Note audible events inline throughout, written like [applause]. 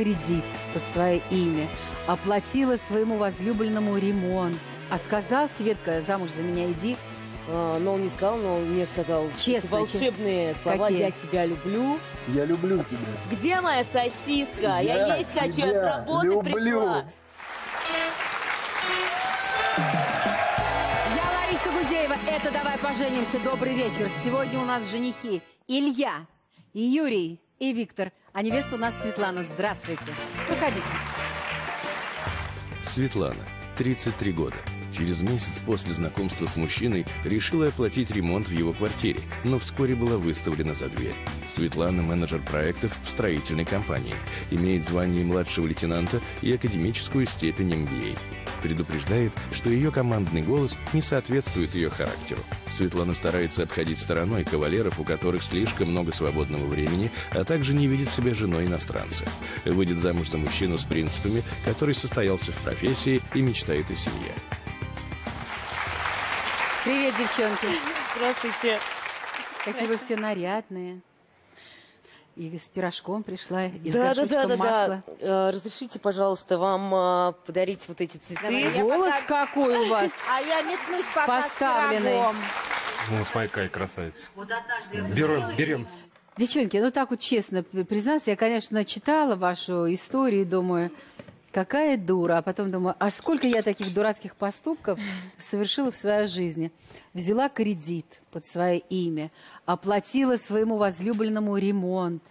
кредит под свое имя, оплатила своему возлюбленному ремонт. А сказал, Светка, замуж за меня иди, А, но он не сказал, но он мне сказал Честно, волшебные слова Какие? «я тебя люблю». Я люблю тебя. Где моя сосиска? Я, Я есть хочу, я с работы люблю. пришла. Я Лариса Гузеева, это «Давай поженимся». Добрый вечер. Сегодня у нас женихи Илья, и Юрий и Виктор. А невеста у нас Светлана. Здравствуйте. Заходите. Светлана, 33 года. Через месяц после знакомства с мужчиной решила оплатить ремонт в его квартире, но вскоре была выставлена за дверь. Светлана – менеджер проектов в строительной компании, имеет звание младшего лейтенанта и академическую степень MBA. Предупреждает, что ее командный голос не соответствует ее характеру. Светлана старается обходить стороной кавалеров, у которых слишком много свободного времени, а также не видит себя женой иностранца. Выйдет замуж за мужчину с принципами, который состоялся в профессии и мечтает о семье. Привет, девчонки. Здравствуйте. Какие вы все нарядные. И с пирожком пришла, и с Да, да, да, да, масла. да. Э, Разрешите, пожалуйста, вам а, подарить вот эти цветы. Давай, Голос пока- какой у вас [laughs] А я метнусь пока Поставленный. Ну, смотри, какая красавица. Берем, берем. Девчонки, ну так вот честно признаться, я, конечно, читала вашу историю и думаю, какая дура. А потом думаю, а сколько я таких дурацких поступков совершила в своей жизни. Взяла кредит под свое имя, оплатила своему возлюбленному ремонт,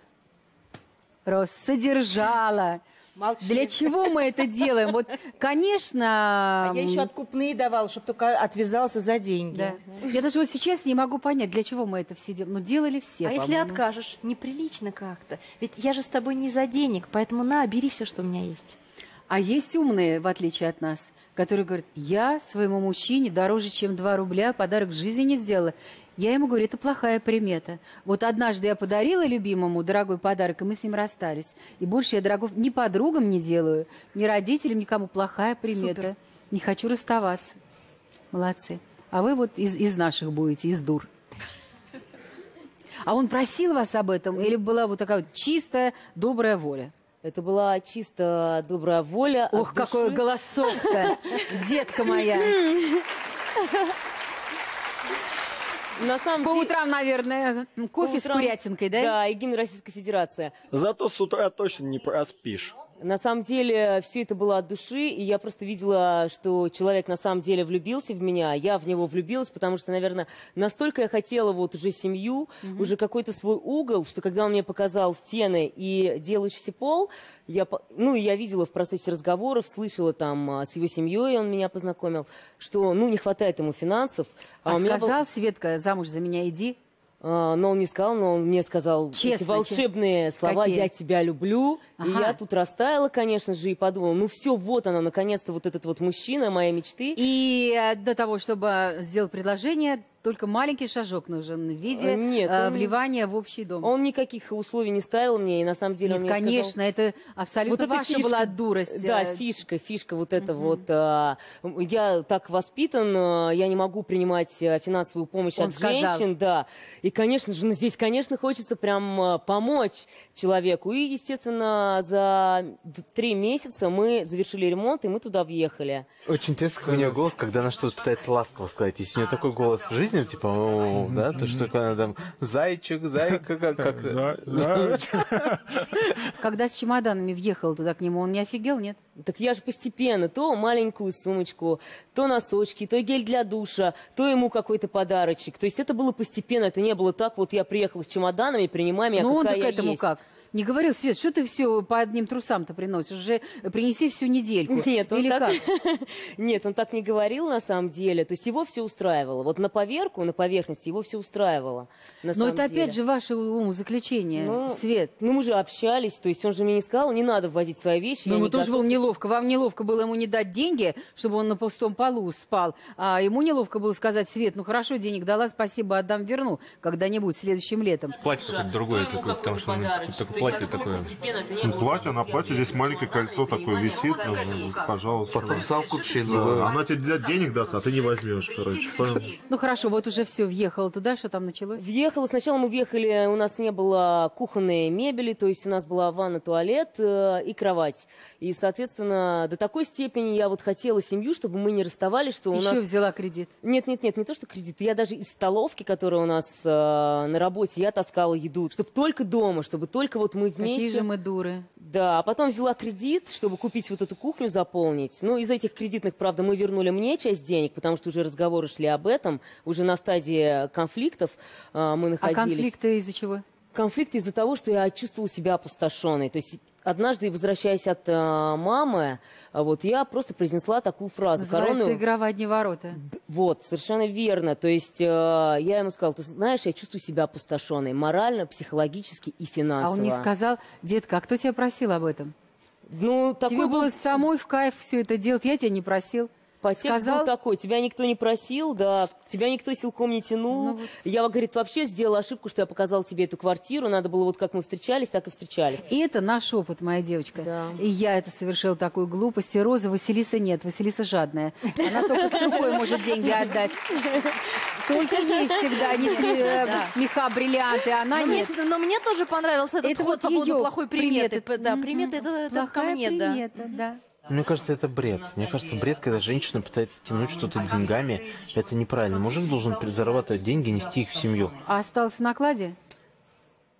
Рос, содержала. Молчи. Для чего мы это делаем? Вот, конечно... А я еще откупные давала, чтобы только отвязался за деньги. Да. Я даже вот сейчас не могу понять, для чего мы это все делаем. Ну, делали все, А если откажешь? Неприлично как-то. Ведь я же с тобой не за денег, поэтому на, бери все, что у меня есть. А есть умные, в отличие от нас, которые говорят, я своему мужчине дороже, чем 2 рубля подарок в жизни не сделала. Я ему говорю, это плохая примета. Вот однажды я подарила любимому дорогой подарок, и мы с ним расстались. И больше я дорогов ни подругам не делаю, ни родителям, никому. Плохая примета. Супер. Не хочу расставаться. Молодцы. А вы вот из, из наших будете, из дур. А он просил вас об этом? Или была вот такая вот чистая, добрая воля? Это была чисто добрая воля. Ох, какой голосок-то, [laughs] детка моя. На самом По деле- утрам, наверное, кофе по с утрам- курятинкой, да? Да, и гимн Российской Федерации. Зато с утра точно не проспишь. На самом деле все это было от души, и я просто видела, что человек на самом деле влюбился в меня, я в него влюбилась, потому что, наверное, настолько я хотела вот уже семью, уже какой-то свой угол, что когда он мне показал стены и делающийся пол, я, ну, и я видела в процессе разговоров, слышала там а, с его семьей, он меня познакомил, что, ну, не хватает ему финансов. А у меня был- сказал, Светка, замуж за меня иди. А, но он не сказал, но он мне сказал Честно, эти волшебные слова Какие? «я тебя люблю». И Ага. я тут растаяла, конечно же, и подумала, ну все, вот она, наконец-то вот этот вот мужчина моей мечты. И э, до того, чтобы сделать предложение, только маленький шажок нужен в виде Э, нет, э, он- вливания в общий дом. Он никаких условий не ставил мне, и на самом деле Нет, он мне конечно, сказал- это абсолютно Вот ваша фишка. была дурость. Да, э, фишка, фишка вот это вот. а, я так воспитан, я не могу принимать финансовую помощь Он от сказал. женщин, да. И, конечно же, здесь, конечно, хочется прям помочь человеку. И, естественно, за три месяца мы завершили ремонт, и мы туда въехали. Очень интересно, как у нее голос, когда она что-то пытается ласково сказать. Если у нее такой голос в жизни, типа, «О, да, то что она там, зайчик, зайка, как, как [laughs] Когда с чемоданами въехал туда к нему, он не офигел, нет? Так я же постепенно то маленькую сумочку, то носочки, то гель для душа, то ему какой-то подарочек. То есть это было постепенно, это не было так, вот я приехала с чемоданами, принимай меня, Ну какая к я этому есть. как? Не говорил, Свет, что ты все по одним трусам-то приносишь? Уже принеси всю недельку. [laughs] Нет, он Или так... как? [laughs] Нет, он так не говорил на самом деле. То есть его все устраивало. Вот на поверку, на поверхности его все устраивало. на Но это опять деле. же ваше умозаключение, Ну, Свет. Ну, мы же общались, то есть он же мне не сказал, не надо ввозить свои вещи. Ну, ему тоже готов». было неловко. Вам неловко было ему не дать деньги, чтобы он на пустом полу спал. А ему неловко было сказать, Свет, ну хорошо, денег дала, спасибо, отдам, верну когда-нибудь следующим летом. Платье какое-то другое такое, потому что он такой платье такое. Ну, платье, на платье здесь маленькое кольцо такое висит, ну, пожалуйста. Купи. Да, Она тебе для денег даст, а ты не возьмешь, короче. Ну хорошо, вот уже все, въехала туда, что там началось? Въехала, сначала мы въехали, у нас не было кухонной мебели, то есть у нас была ванна, туалет э, и кровать. И, соответственно, до такой степени я вот хотела семью, чтобы мы не расставались, что у Еще нас... взяла кредит. Нет, нет, нет, не то, что кредит. Я даже из столовки, которая у нас э, на работе, я таскала еду, чтобы только дома, чтобы только вот мы вместе. Какие же мы дуры. Да, а потом взяла кредит, чтобы купить вот эту кухню, заполнить. Ну, из этих кредитных, правда, мы вернули мне часть денег, потому что уже разговоры шли об этом, уже на стадии конфликтов э, мы А находились. конфликты из-за чего? Конфликт из-за того, что я чувствовала себя опустошенной. То есть однажды, возвращаясь от э, мамы, вот я просто произнесла такую фразу. Называется «Корону- игра в одни ворота. Вот, совершенно верно. То есть э, я ему сказала, ты знаешь, я чувствую себя опустошенной морально, психологически и финансово. А он не сказал, детка, а кто тебя просил об этом? Ну, такой Тебе был было самой в кайф все это делать, я тебя не просил. Подтекст Сказал? был такой, тебя никто не просил, да, тебя никто силком не тянул. Ну вот. Я, говорит, вообще сделала ошибку, что я показала тебе эту квартиру, надо было вот как мы встречались, так и встречались. И это наш опыт, моя девочка. Да. И я это совершила такую глупость. И Роза Василиса нет, Василиса жадная. Она только с рукой может деньги отдать. Только ей всегда не э, меха, бриллианты, а она Но мне, нет. но мне тоже понравился этот Это ход вот по поводу плохой приметы. приметы. Да, приметы это, это ко Плохая мне, да. Да. Мне кажется, это бред. Мне кажется, бред, когда женщина пытается тянуть что-то деньгами, это неправильно. Мужик должен зарабатывать деньги, нести их в семью. А осталось в накладе?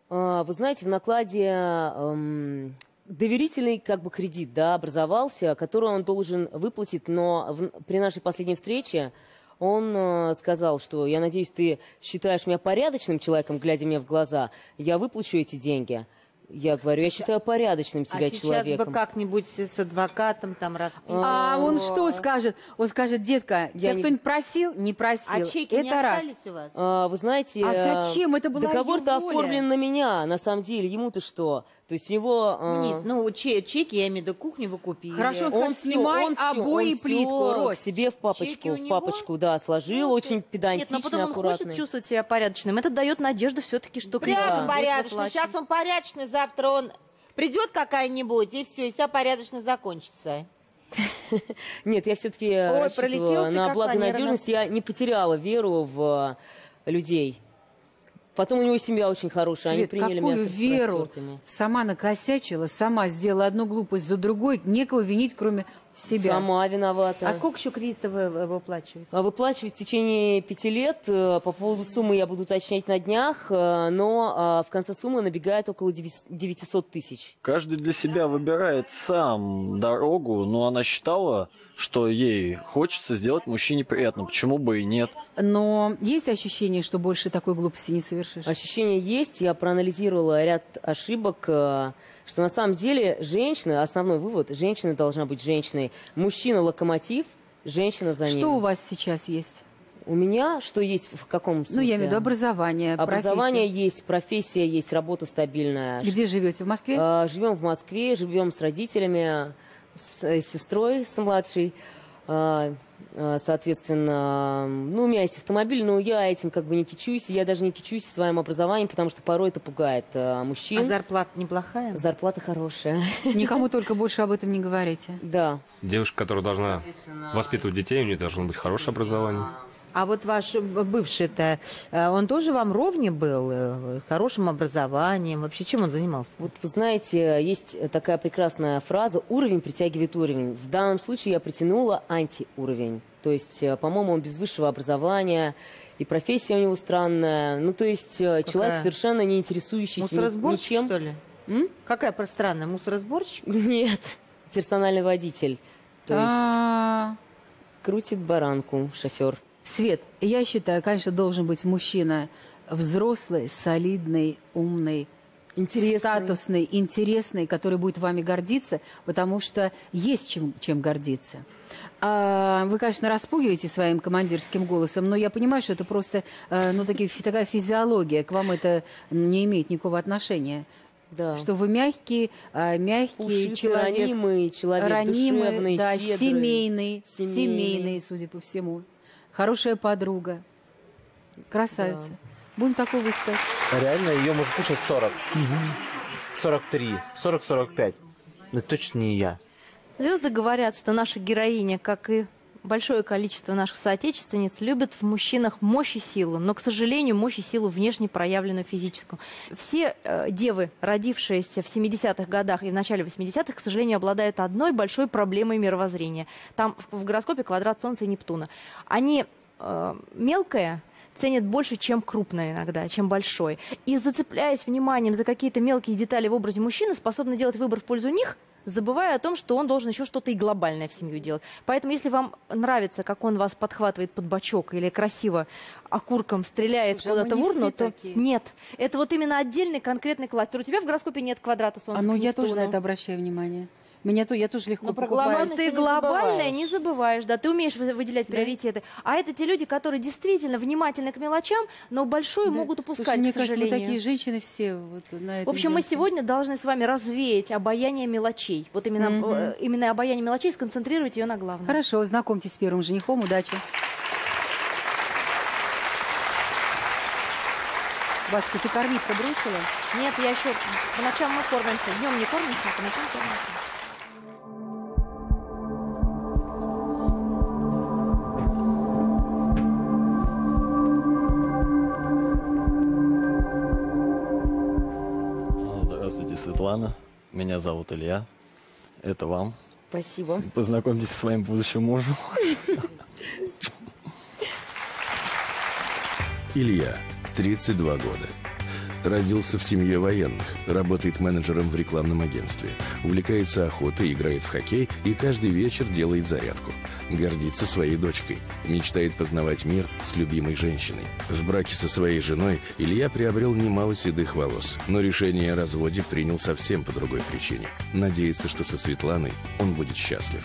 А, Вы знаете, в накладе эм, доверительный как бы кредит, да, образовался, который он должен выплатить, но в- при нашей последней встрече он э, сказал, что я надеюсь, ты считаешь меня порядочным человеком, глядя мне в глаза, я выплачу эти деньги. Я говорю, я считаю порядочным тебя а сейчас человеком. бы как-нибудь с адвокатом там расписывать. А он что скажет? Он скажет, детка, тебя Я не- кто-нибудь просил? Не просил. А чеки это не раз. остались у вас? А, вы знаете, А зачем? Это была договор-то оформлен на меня, на самом деле. Ему-то что? То есть у него... э, Нет, ну че- чеки, я имею в виду, кухню вы купили. Хорошо, Он скажет, снимай он обои и он плитку, Рось. себе в папочку, в него? папочку, да, сложил, очень Нет, педантично, но потом он хочет чувствовать себя порядочным. Это дает надежду все-таки, что Прямо будет порядочный. Сейчас он порядочный, завтра он придет какая-нибудь, и все, и вся порядочно закончится. [laughs] Нет, я все-таки пролетел рассчитывала ты на благонадежность, я не потеряла веру в э, людей. Потом у него семья очень хорошая, они Свет, приняли какую меня веру сама накосячила, сама сделала одну глупость за другой, некого винить, кроме себя. Сама виновата. А сколько еще кредитов вы вы выплачиваете? А Выплачивать в течение пяти лет. э, По поводу суммы я буду уточнять на днях, э, но э, в конце суммы набегает около девяти- 900 тысяч. Каждый для себя выбирает сам дорогу, но она считала, что ей хочется сделать мужчине приятно. Почему бы и нет? Но есть ощущение, что больше такой глупости не совершишь? Ощущение есть, я проанализировала ряд ошибок, что на самом деле женщина, основной вывод, женщина должна быть женщиной. Мужчина локомотив, женщина за ним. Что у вас сейчас есть? У меня что есть в каком смысле? Ну, я имею в виду образование, Образование профессия. есть, профессия есть, работа стабильная. Где живете? В Москве? А, Живем в Москве, живем с родителями, с э, сестрой, с младшей. А, а, Соответственно, ну, у меня есть автомобиль, но я этим как бы не кичусь. Я даже не кичусь своим образованием, потому что порой это пугает а, мужчин. А зарплата неплохая? Зарплата хорошая. [laughs] Никому только больше об этом не говорите. Да. Девушка, которая должна воспитывать детей, у нее должно быть хорошее образование. А вот ваш бывший-то, э, он тоже вам ровне был, э, хорошим образованием? Вообще, чем он занимался? Вот вы знаете, есть такая прекрасная фраза «уровень притягивает уровень». В данном случае я притянула антиуровень. То есть, э, по-моему, он без высшего образования, и профессия у него странная. Ну, то есть, э, человек совершенно не интересующийся ничем. что ли? М? Какая странная? Мусоросборщик? [laughs] Нет, персональный водитель. То есть, А, крутит баранку шофер. Свет, я считаю, конечно, должен быть мужчина взрослый, солидный, умный, Интересный. статусный, интересный, который будет вами гордиться, потому что есть чем, чем гордиться. А, вы, конечно, распугиваете своим командирским голосом, но я понимаю, что это просто э, ну, такие, такая физиология. К вам это не имеет никакого отношения. Да. Что вы мягкий, а, мягкий Пушистый, человек. ранимый человек, ранимый, душевный, да, щедрый, семейный, семейный. семейный, судя по всему. Хорошая подруга. Красавица. Будем такого искать. Реально, ее мужику сейчас 40. 43, 40-45. Ну, точно не я. Звезды говорят, что наша героиня, как и большое количество наших соотечественниц, любят в мужчинах мощь и силу, но, к сожалению, мощь и силу внешне проявленную физическую. Все э, девы, родившиеся в 70-х годах и в начале 80-х, к сожалению, обладают одной большой проблемой мировоззрения. Там в, в гороскопе квадрат Солнца и Нептуна. Они э, мелкое, ценят больше, чем крупное иногда, чем большой. И зацепляясь вниманием за какие-то мелкие детали в образе мужчины, способны делать выбор в пользу них, забывая о том, что он должен еще что-то и глобальное в семью делать. Поэтому, если вам нравится, как он вас подхватывает под бочок или красиво окурком стреляет а куда-то в урну, то такие. нет. Это вот именно отдельный конкретный кластер. У тебя в гороскопе нет квадрата Солнца А ну я тоже на это обращаю внимание. Меня то, я тоже легко Ну, про покупаю. глобальность ты глобальное забываешь. не забываешь, да, ты умеешь вы- выделять приоритеты. А это те люди, которые действительно внимательны к мелочам, но большое Да. могут Слушай, упускать, мне к кажется, мы сожалению. такие женщины все вот на В общем, мы сегодня должны с вами развеять обаяние мелочей. Вот именно, э, именно обаяние мелочей, сконцентрировать ее на главном. Хорошо, знакомьтесь с первым женихом, удачи. Васька, ты кормить-то бросила? Нет, я еще по ночам мы кормимся. Днем не кормимся, а по ночам кормимся. Светлана. Меня зовут Илья. Это вам. Спасибо. Познакомьтесь со своим будущим мужем. Илья, 32 года. Родился в семье военных, работает менеджером в рекламном агентстве, увлекается охотой, играет в хоккей и каждый вечер делает зарядку. Гордится своей дочкой, мечтает познавать мир с любимой женщиной. В браке со своей женой Илья приобрел немало седых волос, но решение о разводе принял совсем по другой причине. Надеется, что со Светланой он будет счастлив.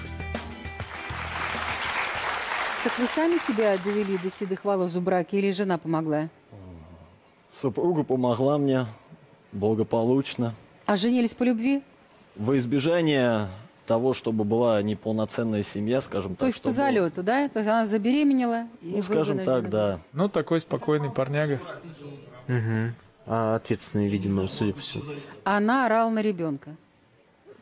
Так вы сами себя довели до седых волос в браке или жена помогла? Супруга помогла мне благополучно. А женились по любви? Во избежание того, чтобы была неполноценная семья, скажем То так. есть по залету, да? То есть она забеременела? и Ну, скажем вынуждены так, да. Ну, такой спокойный парняга. Угу. А ответственный, видимо, судя по всему. Она орала на ребенка.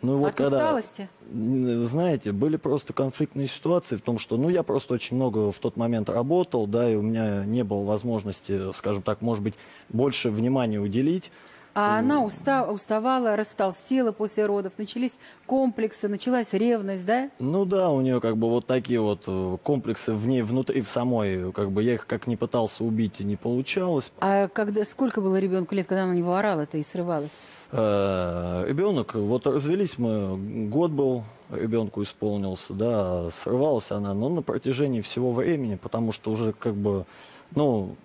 Ну вот От когда, усталости? знаете, были просто конфликтные ситуации в том, что, ну, я просто очень много в тот момент работал, да, и у меня не было возможности, скажем так, может быть, больше внимания уделить. А она уста- уставала, растолстела после родов, начались комплексы, началась ревность, да? Ну да, у нее как бы вот такие вот э, комплексы в ней внутри, в самой, как бы я их как не пытался убить, и не получалось. А когда, сколько было ребенку лет, когда она на него орала-то и срывалась? Э, Ребенок, вот развелись мы, год был, ребенку исполнился, да, срывалась она, но на протяжении всего времени, потому что уже как бы, ну,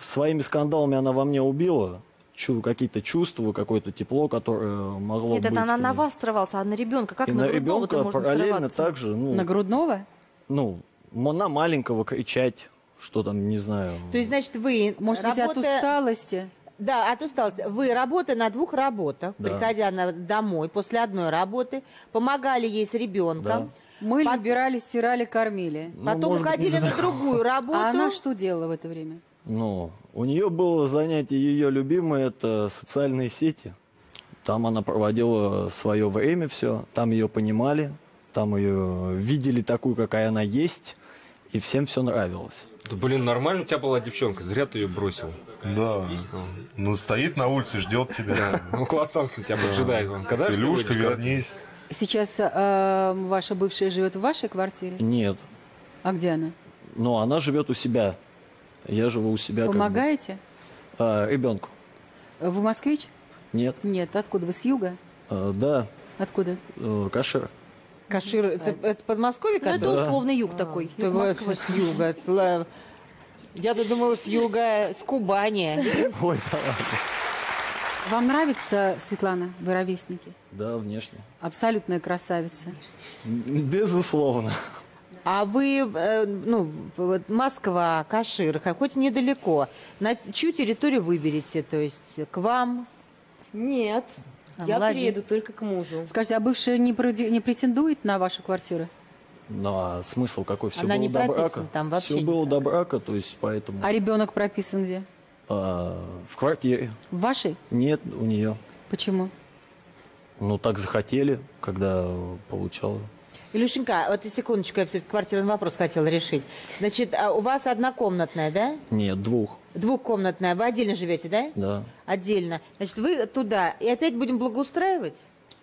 своими скандалами она во мне убила, чу- какие-то чувства, какое-то тепло, которое могло Нет, быть. это она на вас срывался, а на ребенка как И на, на грудного-то ребенка можно параллельно срываться? также, ну, На грудного? ну, на маленького кричать, что там, не знаю. То есть, значит, вы Может быть, от работая- усталости? Да, от усталости. Вы работая на двух работах, Да. приходя на- домой после одной работы, помогали ей с ребенком, Мыли, Пот- убирали, стирали, кормили. Ну, потом быть, уходили на другую работу. А она что делала в это время? Ну, у нее было занятие ее любимое, это социальные сети. Там она проводила свое время все, там ее понимали, там ее видели такую, какая она есть, и всем все нравилось. Да, блин, нормально у тебя была девчонка, зря ты ее бросил. Да. Ну, стоит на улице, ждет тебя. Ну, классанка тебя поджидает. Когда Илюшка, вернись. Сейчас э, ваша бывшая живет в вашей квартире? Нет, А где она? но она живет у себя. Я живу у себя. как бы. Помогаете? А, ребенку. Вы москвич? Нет. Нет. Откуда? Вы с юга? А, да, Откуда? э, кашир. Кашир, это, это Подмосковье? Ну, это которое? условный юг такой. Ты юг с юга. это Я-то думала, с юга, с Кубани. [laughs] Ой, да ладно. Вам нравится Светлана? Вы ровесники? Да, внешне. Абсолютная красавица. Безусловно. А вы, э, ну, Москва, Кашир, хоть недалеко, на чью территорию выберете? То есть к вам? Нет, А, я молодец. приеду только к мужу. Скажите, а бывшая не, проди- не претендует на вашу квартиру? Ну а смысл какой? Все Она было не до брака. там вообще Все было до брака, то есть поэтому А ребенок прописан где? а, в квартире. В вашей? Нет, у нее. Почему? Ну, так захотели, когда получал. Илюшенька, вот и секундочку, я все-таки квартирный вопрос хотела решить. Значит, а у вас однокомнатная, да? Нет, двух, Двухкомнатная. Вы отдельно живете, да? да. Отдельно. Значит, вы туда. И опять будем благоустраивать?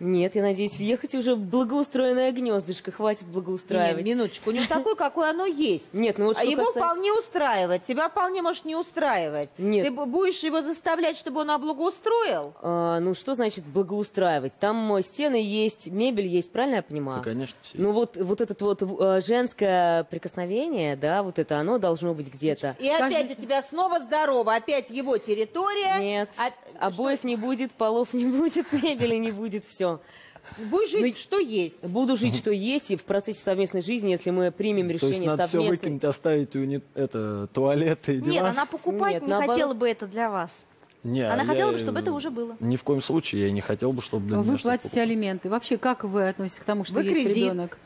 Нет, я надеюсь въехать уже в благоустроенное гнездышко. Хватит Нет, благоустраивать. минуточку. Не такой, какой оно есть. Нет, ну вот а его касается- вполне устраивает. Тебя вполне может не устраивать. Нет. Ты будешь его заставлять, чтобы он облагоустроил? А, ну что значит благоустраивать? Там э, стены есть, мебель есть, правильно я понимаю? Да, конечно, все. Ну вот, вот это вот э, женское прикосновение, да, вот это оно должно быть где-то. И опять у тебя снова здорово. Опять его территория. Нет, А- обоев не будет, полов не будет, [laughs] мебели не будет, все. Будешь жить, что есть. Буду жить, что есть, и в процессе совместной жизни, если мы примем То есть решение надо все совместно. выкинуть, оставить уни... это, туалет и Нет, диван? она покупать Нет, не наоборот. хотела бы это для вас. Не, Она я- хотела бы, чтобы это уже было. Ни в коем случае я не хотел бы, чтобы для меня Вы что-то платите алименты. Вообще, как вы относитесь к тому, что Вы есть кредит. ребенок?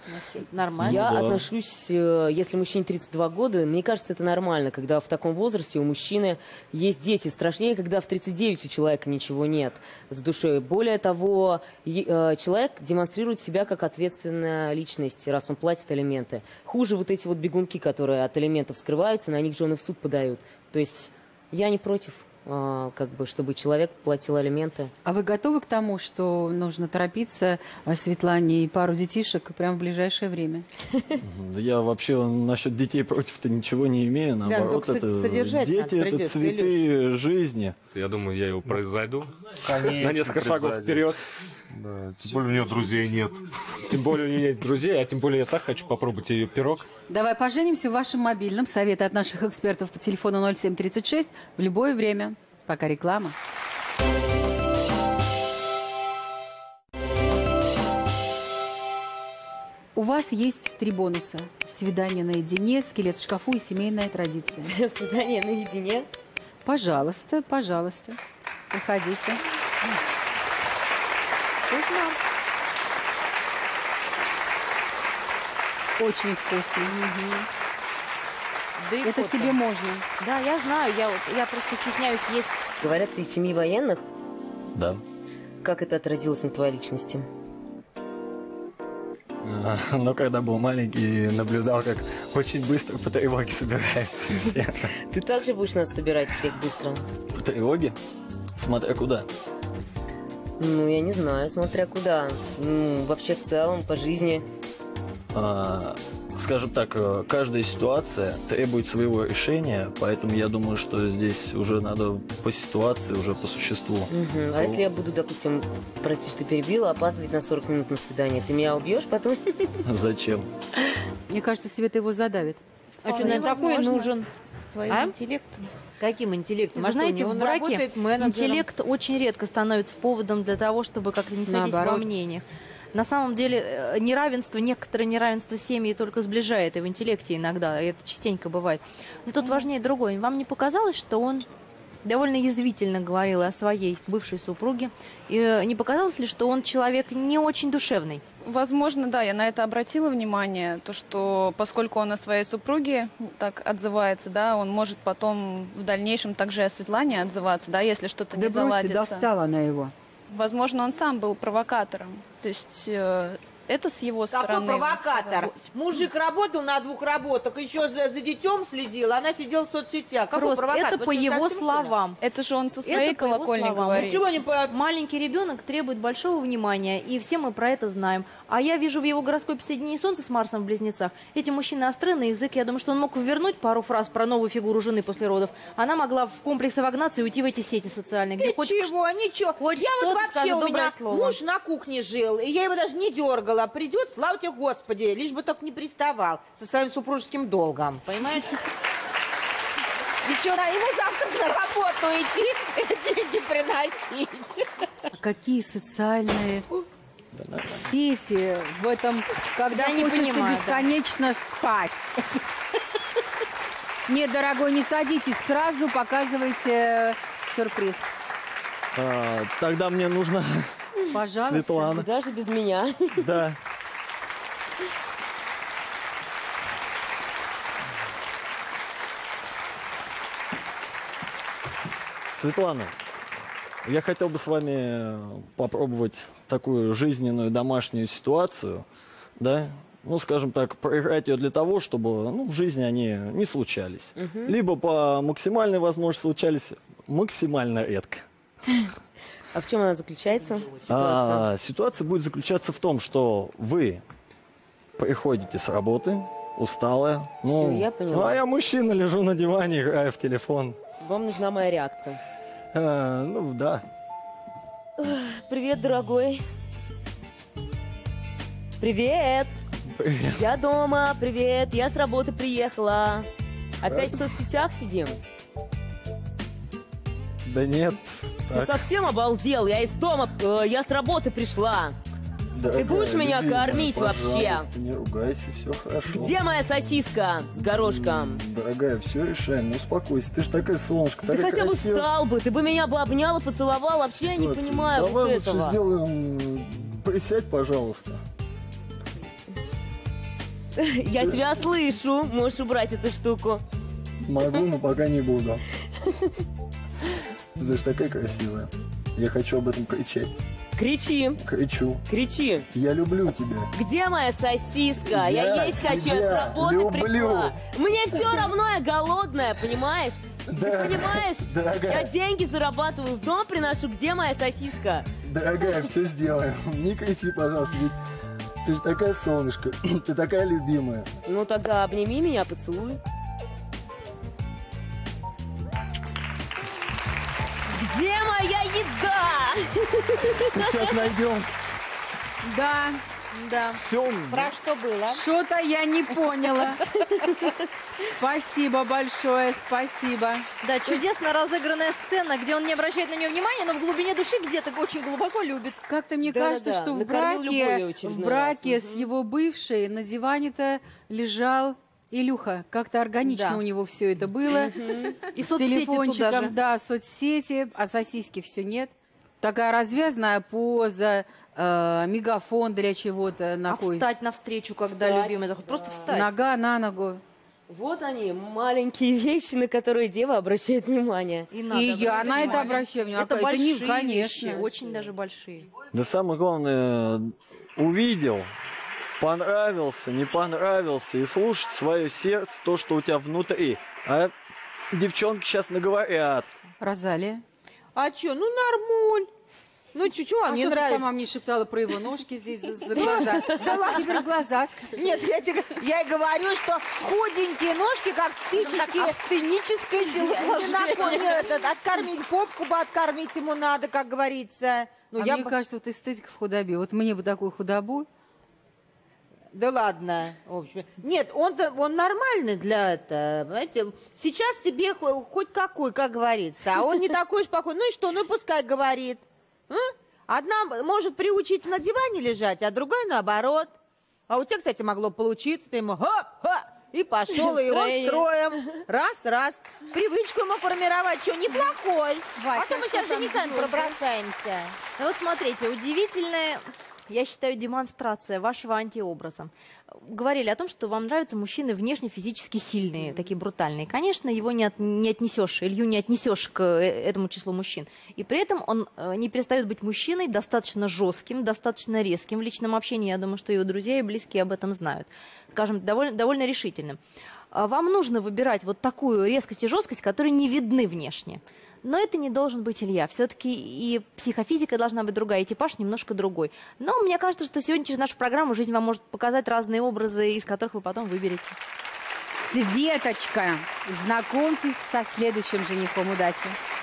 Нормально. Я да. отношусь, э, если мужчине 32 года, мне кажется, это нормально, когда в таком возрасте у мужчины есть дети. Страшнее, когда в 39 у человека ничего нет с душой. Более того, э, человек демонстрирует себя как ответственная личность, раз он платит алименты. Хуже вот эти вот бегунки, которые от алиментов скрываются, на них жены в суд подают. То есть я не против, как бы, чтобы человек платил алименты. А вы готовы к тому, что нужно торопиться а, Светлане и пару детишек прямо в ближайшее время? Я вообще насчет детей против-то ничего не имею. Наоборот, только это дети это цветы жизни. Я думаю, я его произойду Конечно, на несколько шагов вперед. Да, тем более у нее друзей нет. Тем более у нее нет друзей, а тем более я так хочу попробовать ее пирог. Давай поженимся в вашем мобильном. Советы от наших экспертов по телефону 0736 в любое время. Пока реклама. У вас есть три бонуса. Свидание наедине, скелет в шкафу и семейная традиция. [laughs] Свидание наедине. Пожалуйста, пожалуйста, приходите. Очень вкусно. Да и Это вот тебе можно. Да, я знаю, я, вот, я просто стесняюсь есть. Говорят, ты из семьи военных. Да. Как это отразилось на твоей личности? А, Но когда был маленький, наблюдал, как очень быстро по тревоге собираются все. Ты также будешь нас собирать всех быстро? По тревоге? Смотря куда. Ну, я не знаю, смотря куда. Ну, вообще в целом, по жизни. А, Скажем так, э, каждая ситуация требует своего решения, поэтому я думаю, что здесь уже надо по ситуации, уже по существу. Мгм. А если я буду, допустим, прости, что перебила, опаздывать на 40 минут на свидание, ты меня убьешь потом? [laughs] Зачем? Мне кажется, Света его задавит. А что, на такой нужен? Своим А? интеллектом. Каким интеллектом? Вы А знаете, в он браке интеллект очень редко становится поводом для того, чтобы как-то не сойтись во мнениях. На самом деле э, неравенство, некоторое неравенство семьи только сближает и в интеллекте иногда, и это частенько бывает. Но тут важнее другое. Вам не показалось, что он довольно язвительно говорил о своей бывшей супруге? И э, не показалось ли, что он человек не очень душевный? Возможно, да, я на это обратила внимание, то, что поскольку он о своей супруге так отзывается, да, он может потом в дальнейшем также и о Светлане отзываться, да, если что-то Да не бросьте, заладится. достала она его. Возможно, он сам был провокатором. То есть э, это с его Какой стороны. провокатор? Мужик работал на двух работах, еще за, за детем следил, она сидела в соцсетях. Какой Просто провокатор? это Вы по его совсем, словам. Это же он со своей Это по его колокольни словам. говорит. Ничего не по... Маленький ребенок требует большого внимания, и все мы про это знаем. А я вижу в его гороскопе соединение Солнца с Марсом в Близнецах. Эти мужчины остры на язык. Я думаю, что он мог вернуть пару фраз про новую фигуру жены после родов. Она могла в комплекс вогнаться и уйти в эти сети социальные, где хоть Ничего, ничего. хоть я вот вообще, у меня слово. муж на кухне жил, и я его даже не дергала. Придет, слава тебе, Господи, лишь бы только не приставал со своим супружеским долгом. Понимаешь? И что, ему завтра на работу идти, [laughs] деньги приносить. Какие социальные сети в этом, когда Я не хочется понимаю, да. бесконечно спать. Нет, дорогой, не садитесь, сразу показывайте сюрприз. А, тогда мне нужно Пожалуйста. Светлана. Куда же без меня? Да. Светлана, я хотел бы с вами попробовать такую жизненную домашнюю ситуацию, да, ну, скажем так, проиграть ее для того, чтобы ну, в жизни они не случались. Мгм. Либо по максимальной возможности случались максимально редко. А в чем она заключается? Ситуация? А, ситуация будет заключаться в том, что вы приходите с работы, усталая. Ну, Всё, я поняла. Ну, а я мужчина, лежу на диване, играю в телефон. Вам нужна моя реакция. А, ну, да. Привет, дорогой. Привет. Привет. Я дома. Привет. Я с работы приехала. Опять в соцсетях сидим? Да нет. Ты Так, совсем обалдел? Я из дома, э, я с работы пришла. Дорогая, будешь меня кормить вообще? не ругайся, все хорошо. Где моя сосиска с горошком? Дорогая, все решаем, ну успокойся. Ты ж такая солнышко, Ты такая хотя бы встал бы, ты бы меня бы обнял и поцеловал. Вообще я не Ситуация. понимаю Давай вот лучше этого. сделаем... Присядь, пожалуйста. Я тебя слышу. Можешь убрать эту штуку. Могу, [laughs] но пока не буду. Ты же такая красивая. Я хочу об этом кричать. Кричи, Кричу. кричи. Я люблю тебя. Где моя сосиска? Я, Я есть хочу, я с работы люблю. пришла. Мне все равно, я голодная, понимаешь? Ты Дорогая, понимаешь? Я Дорогая, деньги зарабатываю, в дом приношу. Где моя сосиска? дорогая, все сделаем. [laughs] Не кричи, пожалуйста, ведь ты же такая солнышко. [clears throat] Ты такая любимая. Ну тогда обними меня, поцелуй. Где моя еда? [laughs] Сейчас найдем. Да, Да. Все. Про что было? что-то я не поняла. Спасибо большое, спасибо. Да, чудесно разыгранная сцена, где он не обращает на нее внимания, но в глубине души где-то очень глубоко любит. Как-то мне Да-да-да, кажется, что в накормил любовью браке, в в браке раз. с его бывшей на диване-то лежал Илюха. Как-то органично Да. у него все это было. И С соцсети туда телефончиком, же. да, соцсети, а сосиски все нет. Такая развязная поза, э, мегафон для чего-то А находит. встать навстречу, когда Встать, любимый заходит. Просто встать. Нога на ногу. Вот они, маленькие вещи, на которые дева обращает внимание. И, надо И я на это внимание. обращаю внимание. Это Это не- большие конечно. вещи, очень даже большие. Да самое главное, увидел, понравился, не понравился, и слушать свое сердце, то, что у тебя внутри. А девчонки сейчас наговорят. Розалия. А чё, ну нормуль. Ну чуть-чуть, А мне что ты нравится. сама мне шептала про его ножки здесь за, за глаза? А теперь глаза. Нет, я, тебе, я и говорю, что худенькие ножки, как спички, такие... Астеническое нет, это, откормить попку бы откормить ему надо, как говорится. Ну, а я мне бы- кажется, вот эстетика в худобе. Вот мне бы такую худобу. Да ладно. В общем. Нет, он, он нормальный для этого. Понимаете? Сейчас себе хо- хоть какой, как говорится. А он не такой спокойный. Ну и что? Ну и пускай говорит. Одна может приучить на диване лежать, а другая наоборот. А у тебя, кстати, могло получиться. Ты ему хоп-ха, и пошел, и он строем. Раз, раз. Привычку ему формировать, что, неплохой. Вася, а то мы сейчас женихами пробросаемся. Ну вот смотрите, удивительная, я считаю, демонстрация вашего антиобраза. Говорили о том, что вам нравятся мужчины внешне физически сильные, такие брутальные. Конечно, его не, от- не отнесешь, Илью не отнесешь к э, этому числу мужчин. И при этом он э, не перестает быть мужчиной, достаточно жестким, достаточно резким в личном общении. Я думаю, что его друзья и близкие об этом знают. Скажем, довольно, довольно решительным. А Вам нужно выбирать вот такую резкость и жесткость, которые не видны внешне. Но это не должен быть Илья. Все-таки и психофизика должна быть другая, и типаж немножко другой. Но мне кажется, что сегодня через нашу программу жизнь вам может показать разные образы, из которых вы потом выберете. Светочка, знакомьтесь со следующим женихом. Удачи.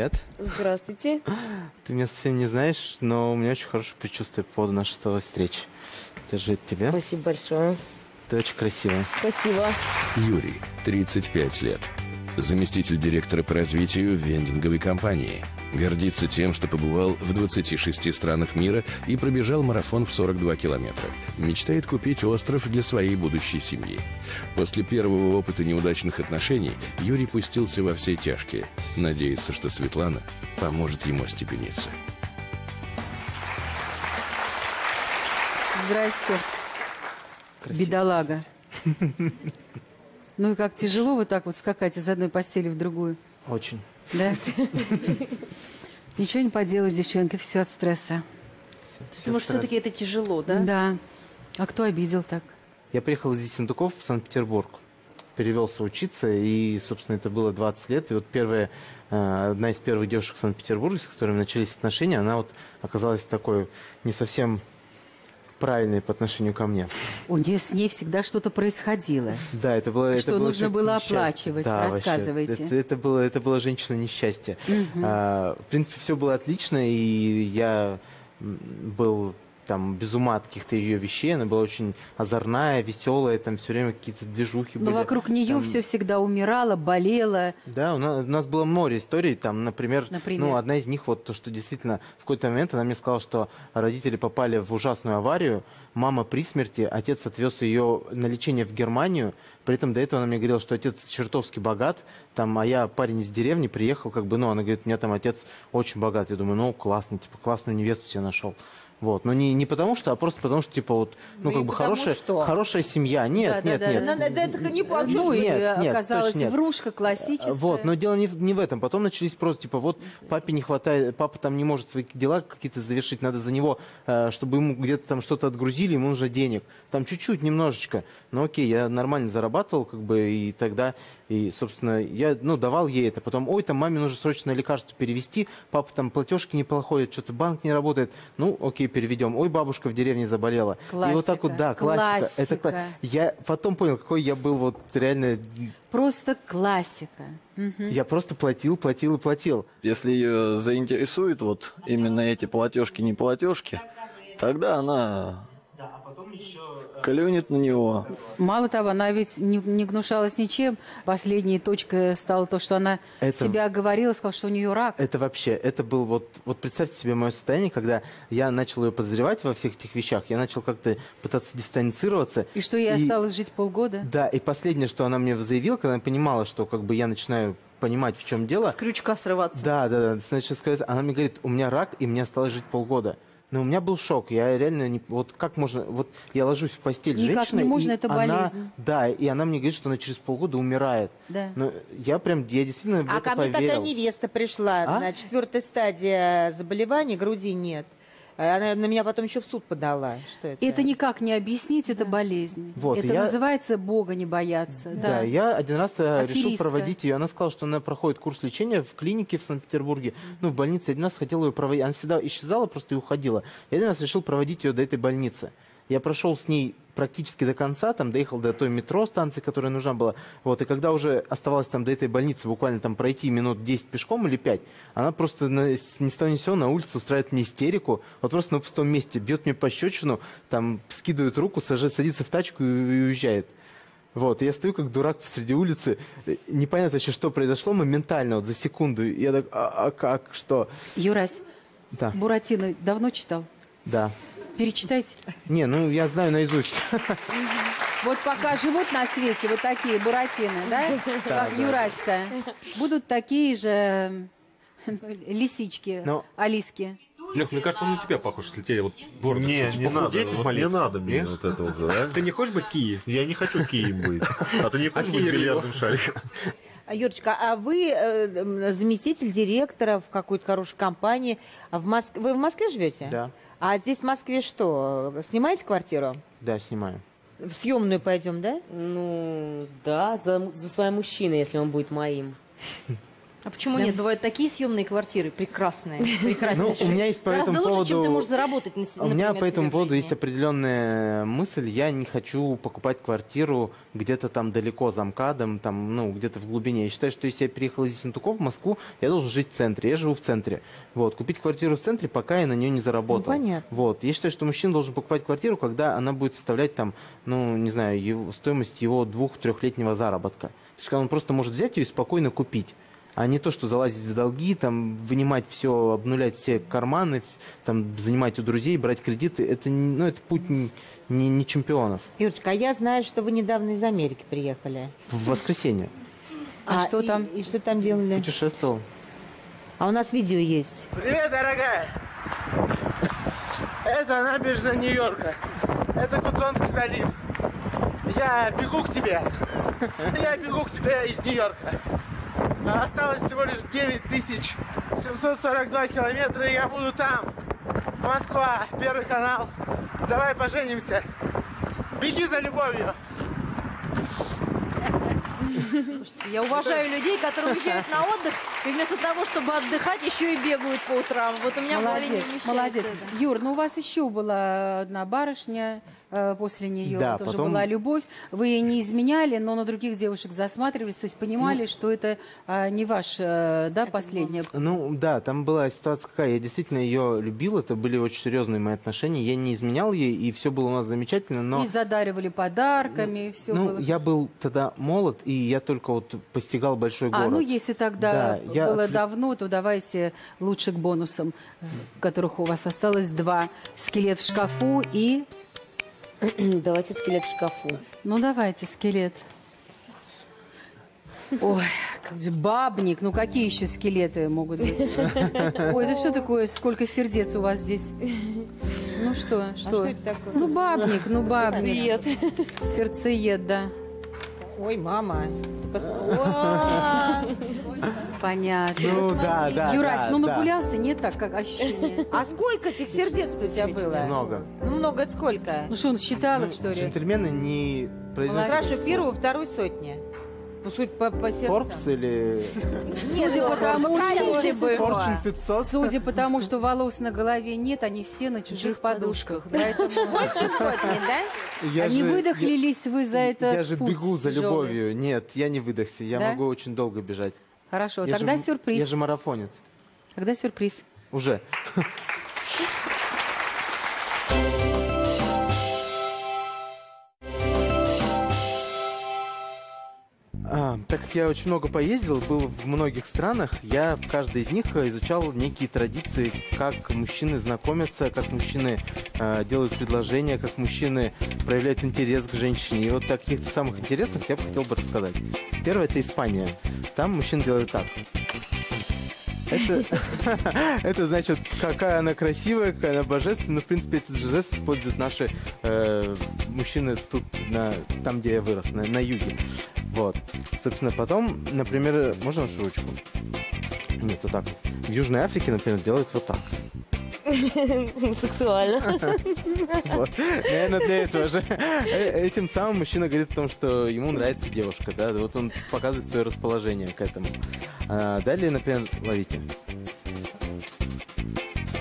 Привет. Здравствуйте. [laughs] Ты меня совсем не знаешь, но у меня очень хорошее предчувствие по поводу нашей с тобой встречи. Это же от тебя. Спасибо большое. Ты очень красивая. Спасибо. Юрий, 35 лет. Заместитель директора по развитию вендинговой компании. Гордится тем, что побывал в 26 странах мира и пробежал марафон в 42 километра. Мечтает купить остров для своей будущей семьи. После первого опыта неудачных отношений Юрий пустился во все тяжкие. Надеется, что Светлана поможет ему остепениться. Здрасте. Бедолага. [laughs] Ну и как тяжело вот так вот скакать из одной постели в другую? Очень. Да? Ничего не поделаешь, девчонки, это все от стресса. То есть, может, все-таки это тяжело, да? Да. А кто обидел так? Я приехал из Ессентуков в Санкт-Петербург. Перевелся учиться, и, собственно, это было 20 лет. И вот первая, э, одна из первых девушек в Санкт-Петербурге, с которыми начались отношения, она вот оказалась такой не совсем правильной по отношению ко мне. У нее с ней всегда что-то происходило. Да, это было... Что это было нужно было несчастье. оплачивать. Да, вообще. Рассказывайте. Это, это было, это была женщина несчастья. Мгм. А, в принципе, все было отлично, и я был там без ума от каких-то ее вещей. Она была очень озорная, веселая, там все время какие-то движухи Но были. вокруг нее Там- все всегда умирало, болело. Да, у нас, у нас было море историй. Там, например, Например? ну, одна из них, вот то, что действительно в какой-то момент она мне сказала, что родители попали в ужасную аварию, мама при смерти, отец отвез ее на лечение в Германию. При этом до этого она мне говорила, что отец чертовски богат, там, а я парень из деревни, приехал, как бы, ну, она говорит, у меня там отец очень богат. Я думаю, ну, классный, типа, классную невесту себе нашел. Вот, но не, не потому что, а просто потому что, типа, вот, ну, Ну как бы хорошая, что. хорошая семья. Нет, Да, нет, да, нет. Да, да, да, это не вообще Ну и Нет, нет, оказалась точно нет. врушка классическая. Вот, но дело не не в этом. Потом начались просто, типа, вот папе не хватает, папа там не может свои дела какие-то завершить, надо за него, э, чтобы ему где-то там что-то отгрузили, ему нужно денег. Там чуть-чуть, немножечко. Ну окей, я нормально зарабатывал, как бы, и тогда, и, собственно, я, ну, давал ей это. Потом, ой, там маме нужно срочно лекарство перевести, папа там платежки не проходят, что-то банк не работает. Ну, окей, переведем. Ой, бабушка в деревне заболела. И вот так вот, да, классика. Это кла- Классика. Я потом понял, какой я был вот реально... Просто классика. Я просто платил, платил и платил. Если ее заинтересует вот именно эти платежки, не платежки, тогда она клюнет на него. Мало того, она ведь не, не гнушалась ничем. Последней точкой стало то, что она Это- себя оговорила, сказала, что у нее рак. Это вообще, это был вот, вот представьте себе мое состояние, когда я начал ее подозревать во всех этих вещах, я начал как-то пытаться дистанцироваться. И что ей И- осталось жить полгода? Да, и последнее, что она мне заявила, когда она понимала, что как бы я начинаю понимать, в чем дело. С крючка срываться. Да, да, да. Значит, сказать, она мне говорит, у меня рак, и мне осталось жить полгода. Но у меня был шок. Я реально не... Вот как можно... Вот я ложусь в постель Никак женщиной, не можно, это она- болезнь. Да, и она мне говорит, что она через полгода умирает. Да. Но я прям, я действительно А ко мне поверил. такая невеста пришла А? на четвертой стадии заболевания, груди нет. А Она на меня потом еще в суд подала. Что это? Это никак не объяснить, это болезнь. Вот, это я- называется Бога не бояться. Да, Да, я один раз э, решил Аферистка. проводить ее. Она сказала, что она проходит курс лечения в клинике в Санкт-Петербурге. Ну, в больнице. Один раз хотел ее проводить. Она всегда исчезала просто и уходила. Я один раз решил проводить ее до этой больницы. Я прошел с ней практически до конца, там доехал до той метро станции, которая нужна была. Вот, и когда уже оставалось там до этой больницы буквально там пройти минут 10 пешком или 5, она просто на, с- ни с того ни сего на улице устраивает мне истерику, вот просто на пустом месте, бьет мне пощечину, там скидывает руку, сажает, садится в тачку и, и уезжает. Вот, я стою как дурак посреди улицы, непонятно вообще, что произошло моментально, вот за секунду. Я так, а, а как, что? Юрась, Да, Буратино давно читал? да. Перечитайте. Не, ну я знаю наизусть. Вот пока живут на свете вот такие буратины, да, как Юраська, будут такие же лисички, Но- Алиски. Лех, мне кажется, он на тебя похож, если тебе вот бороду Не, не надо, вот не надо мне вот это вот, да? Ты не хочешь быть Киев? Я не хочу Киев быть. А ты не хочешь быть бильярдным шариком? А, Юрочка, а вы э, заместитель директора в какой-то хорошей компании. А в Моск... Вы в Москве живете? Да. А здесь в Москве что? Снимаете квартиру? Да, снимаю. В съемную пойдем, да? Ну, да, за, за своим мужчиной, если он будет моим. [laughs] А почему нет? Бывают такие съемные квартиры прекрасные. [laughs] прекрасные. Ну, у меня есть по Гораздо этому лучше, чем ты поводу- можешь заработать, на У меня по этому поводу есть определенная мысль. Я не хочу покупать квартиру где-то там далеко за МКАДом, там, ну, где-то в глубине. Я считаю, что если я переехал из Ессентуков в Москву, я должен жить в центре. Я живу в центре. Вот, купить квартиру в центре, пока я на нее не заработал. Ну, понятно. Вот. Я считаю, что мужчина должен покупать квартиру, когда она будет составлять там, ну, не знаю, его, стоимость его двух-трехлетнего заработка. То есть, когда он просто может взять ее и спокойно купить. А не то, что залазить в долги, там, вынимать все, обнулять все карманы, там, занимать у друзей, брать кредиты. Это, не- ну, это путь не, не- не чемпионов. Юрочка, а я знаю, что вы недавно из Америки приехали. В воскресенье А что и- там? И что там делали? путешествовал. А у нас видео есть. Привет, дорогая! Это набережная Нью-Йорка. Это Гудзонский залив. Я бегу к тебе. Я бегу к тебе из Нью-Йорка. А Осталось всего лишь 9742 километра, и я буду там. Москва, Первый канал. Давай поженимся. Беги за любовью. Слушайте, я уважаю людей, которые уезжают на отдых, и вместо того, чтобы отдыхать, еще и бегают по утрам. Вот у меня в голове не Молодец, молодец. это. Юр, ну у вас еще была одна барышня, э, после нее Да, тоже потом- была любовь. Вы ей не изменяли, но на других девушек засматривались, то есть понимали, что это а, не ваш, э, да, последняя. Ну да, там была ситуация какая. Я действительно ее любил, это были очень серьезные мои отношения. Я не изменял ей, и все было у нас замечательно, но... И задаривали подарками, и все ну, было. я был тогда молод, и я только вот постигал большой А, город. ну если тогда Да, я было отвлек- давно, то давайте лучше к бонусам, которых у вас осталось два. Скелет в шкафу и... [clears throat] Давайте скелет в шкафу. Ну давайте, скелет. Ой, как же бабник. Ну какие еще скелеты могут быть? [laughs] Ой, это что такое? Сколько сердец у вас здесь? Ну что, что? что это такое? Ну бабник, ну бабник. Сердцеед. Сердцеед, да. Ой, мама. Понятно. Ну да, да, Юрась, ну нагулялся, нет так, как ощущение? [laughs] А сколько этих сердец у тебя было? Много. Ну, много это сколько? Ну что, он считал их, что ли? Джентльмены не произносят... Хорошо, первую, вторую сотни. Ну, суть по, по сердцам. Форбс или [laughs] Судя по тому. Fortune 500? Судя по тому, что волос на голове нет, они все на чужих подушках. Поэтому [laughs] Больше сотни, да? Я они же- выдохлились вы за это я же бегу за любовью. Нет, я не выдохся. Я Да? могу очень долго бежать. Хорошо, Я тогда сюрприз. Я же марафонец. Тогда сюрприз. Уже. Так как я очень много поездил, был в многих странах, я в каждой из них изучал некие традиции, как мужчины знакомятся, как мужчины э, делают предложения, как мужчины проявляют интерес к женщине. И вот таких самых интересных я бы хотел бы рассказать. Первое это Испания. Там мужчины делают так. Это, [laughs] это значит, какая она красивая, какая она божественная. Ну, в принципе, этот же жест используют наши э, мужчины тут, на, там, где я вырос, на, на юге. Собственно, потом, например, можно нашу ручку? Нет, вот так. В Южной Африке, например, делают вот так. [laughs] Сексуально. [laughs] Вот. Наверное, для этого же. Э, Этим самым мужчина говорит о том, что ему нравится девушка, да, вот он показывает свое расположение к этому. А, Далее, например, ловите.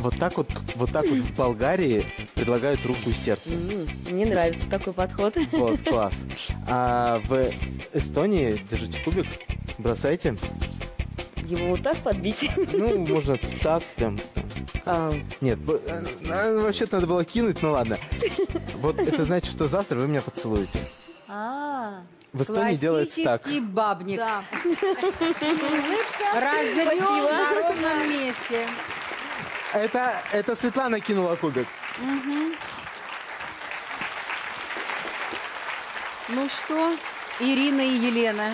Вот так вот, вот так вот в Болгарии предлагают руку и сердце. М, Мне нравится такой подход. Вот, [laughs] класс. А в Эстонии держите кубик, бросайте. Его вот так подбить. Ну, [laughs] можно так прям. А, Нет, э, э, вообще-то надо было кинуть, ну ладно. Вот это значит, что завтра вы меня поцелуете. А, В Эстонии делается так. Классический бабник. да. Разрём на ровном месте. Это, это Светлана кинула кубик. Ну что, Ирина и Елена?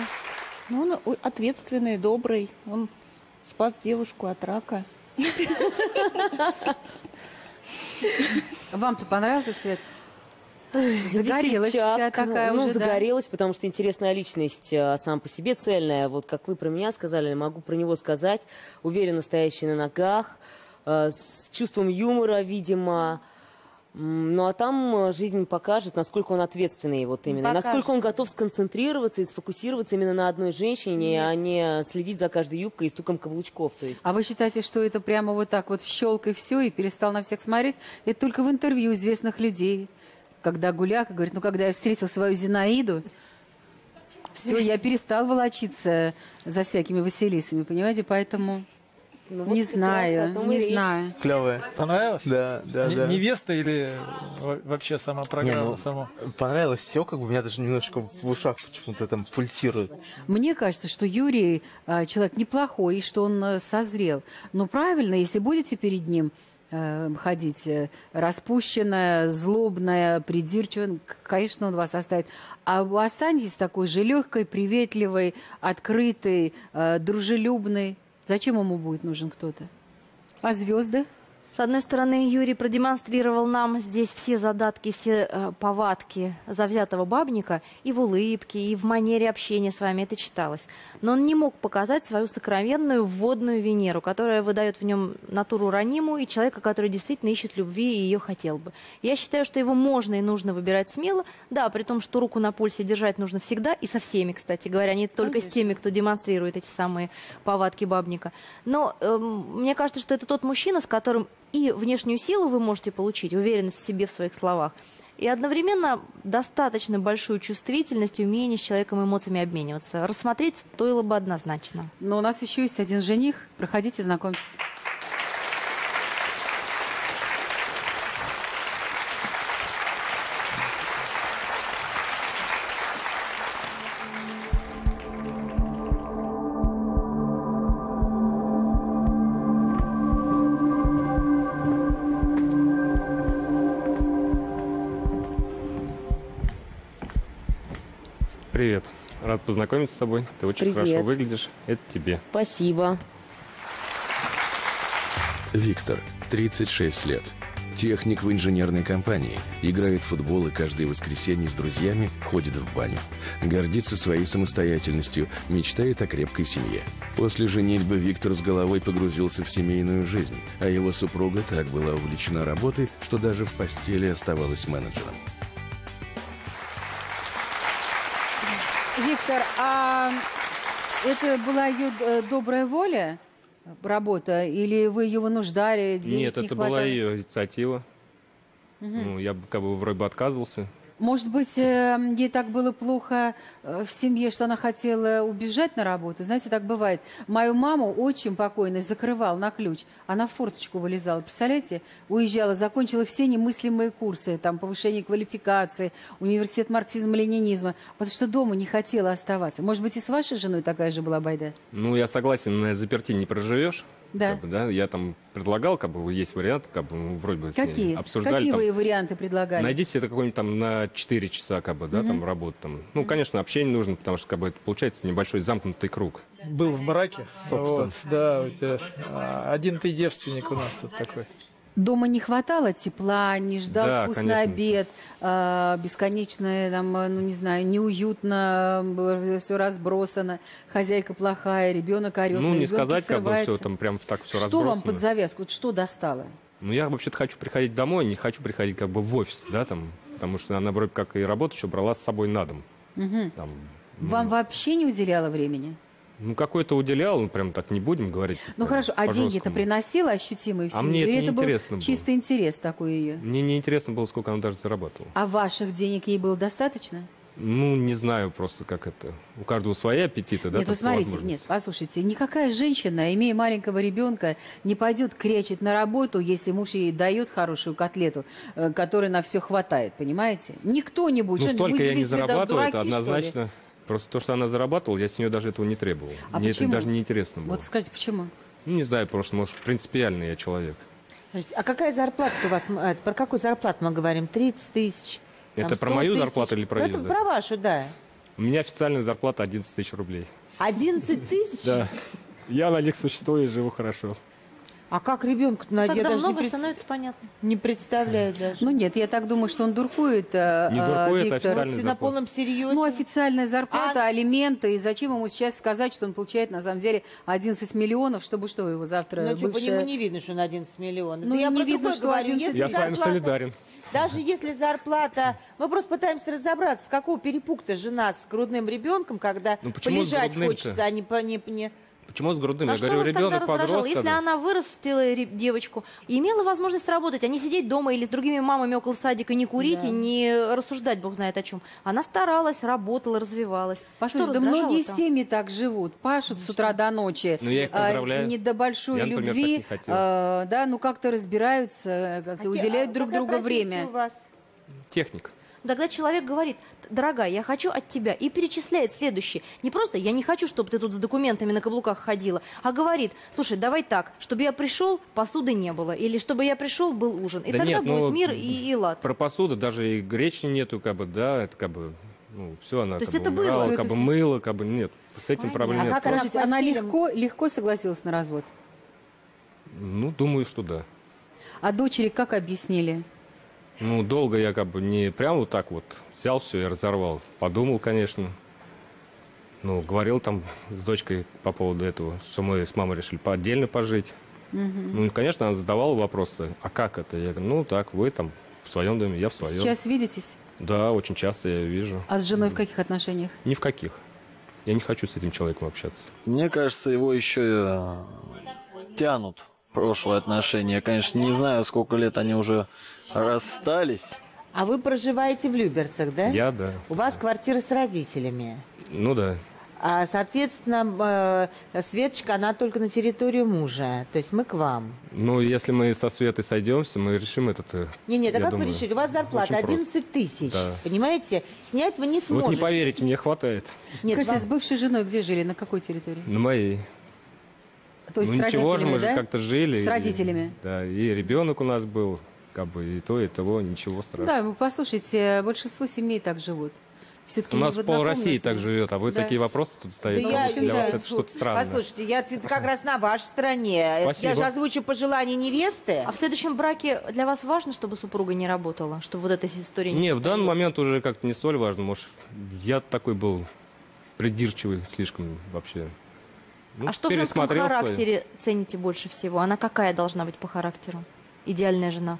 Ну, он ответственный, добрый. Он спас девушку от рака. Вам-то понравился Свет? Загорелась вся такая ну, уже, да. загорелась, потому что интересная личность а, сам по себе цельная. Вот как вы про меня сказали, могу про него сказать. Уверенно стоящий на ногах, а, с чувством юмора, видимо. Ну а там э, жизнь покажет, насколько он ответственный вот именно, Покажет. насколько он готов сконцентрироваться и сфокусироваться именно на одной женщине, а не следить за каждой юбкой и стуком каблучков. То есть. А вы считаете, что это прямо вот так вот щелк и все, и перестал на всех смотреть? Это только в интервью известных людей. Когда Гуляка говорит, ну когда я встретил свою Зинаиду, все, я перестал волочиться за всякими Василисами, понимаете? Поэтому Ну, вот не как раз знаю, не речь. знаю. Клевая. Понравилось? Да, да, Не- да. Невеста или во- вообще сама программа Не, ну, сама? Понравилось все, как бы у меня даже немножко в ушах почему-то там пульсирует. Мне кажется, что Юрий э, человек неплохой, и что он э, созрел. Но правильно, если будете перед ним э, ходить э, распущенная, злобная, придирчивая, к- конечно, он вас оставит. А вы останетесь такой же легкой, приветливой, открытой, дружелюбной. Зачем ему будет нужен кто-то? А звезды? С одной стороны, Юрий продемонстрировал нам здесь все задатки, все э, повадки завзятого бабника и в улыбке, и в манере общения с вами это читалось. Но он не мог показать свою сокровенную вводную Венеру, которая выдает в нем натуру ранимую и человека, который действительно ищет любви и ее хотел бы. Я считаю, что его можно и нужно выбирать смело, да, при том, что руку на пульсе держать нужно всегда и со всеми, кстати говоря, не только с теми, кто демонстрирует эти самые повадки бабника. Но эм, мне кажется, что это тот мужчина, с которым и внешнюю силу вы можете получить, уверенность в себе в своих словах, и одновременно достаточно большую чувствительность умение с человеком эмоциями обмениваться. Рассмотреть стоило бы однозначно. Но у нас еще есть один жених. Проходите, знакомьтесь. Познакомиться с тобой. Ты очень Привет. хорошо выглядишь. Это тебе. Спасибо. Виктор, 36 лет. Техник в инженерной компании. Играет в футбол и каждое воскресенье с друзьями ходит в баню. Гордится своей самостоятельностью, мечтает о крепкой семье. После женитьбы Виктор с головой погрузился в семейную жизнь, а его супруга так была увлечена работой, что даже в постели оставалась менеджером. Виктор, а это была ее э, добрая воля, работа, или вы ее вынуждали? Нет, не это была хватало? ее инициатива. Мгм. Ну, я бы как бы вроде бы отказывался. Может быть, э, ей так было плохо э, в семье, что она хотела убежать на работу? Знаете, так бывает. Мою маму очень покойно закрывал на ключ. Она в форточку вылезала, представляете? Уезжала, закончила все немыслимые курсы, там, повышение квалификации, университет марксизма-ленинизма, потому что дома не хотела оставаться. Может быть, и с вашей женой такая же была байда? Ну, я согласен, на заперти не проживешь. Да. Как бы, да. Я там предлагал, как бы, есть вариант, как бы, ну, вроде бы Какие? обсуждали. Какие там, вы варианты предлагали? Найдите это какой-нибудь там на 4 часа, как бы, да, Мгм. там, работу там. Ну, конечно, общение нужно, потому что, как бы, это получается небольшой замкнутый круг. Был в браке. Собственно. Вот, да, у тебя а, один ты девственник у нас тут такой. Дома не хватало тепла, не ждал Да, вкусный конечно. обед, э, бесконечное, там, э, ну не знаю, неуютно, все разбросано, хозяйка плохая, ребенок орет, ну, не сказать, как бы, все там прям так все Что вам разбросано. под завязку, вот что достало? Ну, я вообще-то хочу приходить домой, не хочу приходить как бы в офис, да, там, потому что она вроде как и работу еще брала с собой на дом. Мгм. Там, Вам вообще не уделяла времени? Ну, какой-то уделял, ну, прям так не будем говорить. Ну хорошо, а деньги-то приносила ощутимые в А мне это Или не был интересно было. чисто интерес такой ее? Мне не интересно было, сколько она даже зарабатывала. А ваших денег ей было достаточно? Ну, не знаю просто, как это. У каждого свои аппетиты, да? нет, вы смотрите, нет, послушайте, никакая женщина, имея маленького ребенка, не пойдет крячить на работу, если муж ей дает хорошую котлету, э, которой на все хватает, понимаете? Никто не будет. Ну, столько я не зарабатываю, это дураки, что ли? Просто то, что она зарабатывала, я с нее даже этого не требовал. А Мне почему? это даже не интересно было. Вот скажите, почему? Ну, не знаю, просто, может, принципиальный я человек. А какая зарплата у вас? Про какую зарплату мы говорим? 30 тысяч? там, Это про 100 мою тысяч? зарплату или про Это про вашу, да. У меня официальная зарплата 11 тысяч рублей. 11 тысяч? Да. [laughs] Я на них существую и живу хорошо. А как ребенку на я Тогда даже не, многое пред- становится понятно. не представляю даже. Ну нет, я так думаю, что он дуркует, э, Не э, дуркует, Виктор. официальный Если на зарплата. полном серьезе. Ну, официальная зарплата, алименты. И зачем ему сейчас сказать, что он получает, на самом деле, 11 миллионов, чтобы что, его завтра Ну что, по бывшая- нему не видно, что на 11 миллионов. Ну, я не видно, что говорю. 11 Если Я с вами зарплата- солидарен. Даже если зарплата... Мы просто пытаемся разобраться, с какого перепуга жена с грудным ребенком, когда Ну, полежать хочется, а не... по- не, не... Почему с грудным? А Я что говорю, ребенок подросток. Если она вырастила девочку и имела возможность работать, а не сидеть дома или с другими мамами около садика, не курить и не рассуждать, бог знает о чем. Она старалась, работала, развивалась. Послушай, Что да многие раздражало-то? семьи так живут, пашут с утра до ночи. Ну, я их а, поздравляю. не до большой Я, например, любви, так не а, да, ну как-то разбираются, как-то А уделяют а друг какая другу время. у вас? Техник. Тогда человек говорит, дорогая, я хочу от тебя, и перечисляет следующее. Не просто я не хочу, чтобы ты тут с документами на каблуках ходила, а говорит, слушай, давай так, чтобы я пришел, посуды не было, или чтобы я пришел, был ужин. И Да тогда нет, будет ну, мир и, и лад. Про посуду даже и речи нету, как бы, да, это как бы, ну, все, она То как есть бы это было? умирала, Всё как это бы мыло, как бы, нет, с этим проблем А нет. как она, Просто- она постелем. легко, легко согласилась на развод? Ну, думаю, что да. А дочери как объяснили? Ну, долго я как бы не прям вот так вот взял все и разорвал. Подумал, конечно. Ну, говорил там с дочкой по поводу этого, что мы с мамой решили по- отдельно пожить. Ну, и, конечно, она задавала вопросы, а как это? Я говорю, ну, так, вы там в своем доме, я в своем. Сейчас видитесь? Да, очень часто я вижу. А с женой в каких отношениях? Ни в каких. Я не хочу с этим человеком общаться. Мне кажется, его еще э, тянут прошлые отношения. Я, конечно, не знаю, сколько лет они уже расстались. А вы проживаете в Люберцах, да? Я, да. У вас квартира с родителями. Ну да. А, соответственно, э, Светочка, она только на территорию мужа. То есть мы к вам. Ну, если мы со Светой сойдемся, мы решим этот... э, Не, нет, а как думаю, вы решили? У вас зарплата очень просто. 11 тысяч. Да. Понимаете? Снять вы не Вот сможете. не поверите, мне хватает. Нет, Скажите, вам- с бывшей женой где жили? На какой территории? На моей. То есть ну с ничего же, мы да? же как-то жили. С и- родителями. да, и ребенок у нас был, как бы и то, и того, ничего страшного. Да, вы послушайте, большинство семей так живут. Все-таки у нас пол России так живет, а вы Да. такие вопросы тут ставите. Да я- Для вас я- это что-то странное. Послушайте, я как раз на вашей стороне. Это Я Спасибо. же озвучу пожелания невесты. А в следующем браке для вас важно, чтобы супруга не работала? Чтобы вот эта история не Не, в данный момент уже как-то не столь важно. Может, я такой был придирчивый слишком вообще. Ну, а что в женском характере цените больше всего? Она какая должна быть по характеру? Идеальная жена.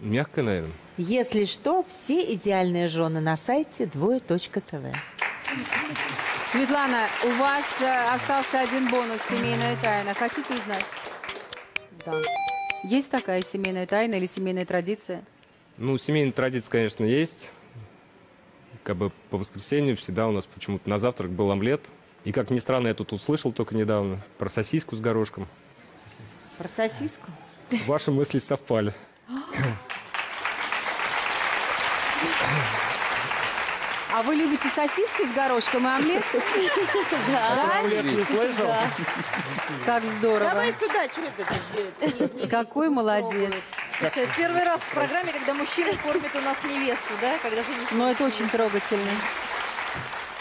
Мягкая, наверное. Если что, все идеальные жены на сайте двое.тв. Светлана, у вас э, остался один бонус «Семейная тайна». Хотите узнать? Да. Есть такая семейная тайна или семейная традиция? Ну, семейная традиция, конечно, есть. Как бы по воскресенью всегда у нас почему-то на завтрак был омлет. И, как ни странно, я тут услышал только недавно про сосиску с горошком. Про сосиску? Ваши мысли совпали. А вы любите сосиски с горошком и омлет? Про омлет не слышал? Как здорово. Давай сюда, что это? э, Какой молодец. Слушай, это первый раз в программе, когда мужчина кормит у нас невесту, да? Когда жених... Ну, это очень трогательно.